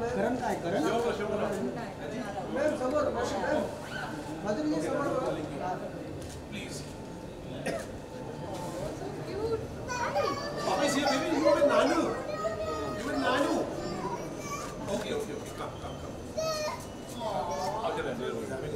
करण काय करण मॅम समोर मॅम समोर Cute. Papa baby. You are Nanu. You Nanu. Okay, okay, okay. Come, come, come. I do it? I mean,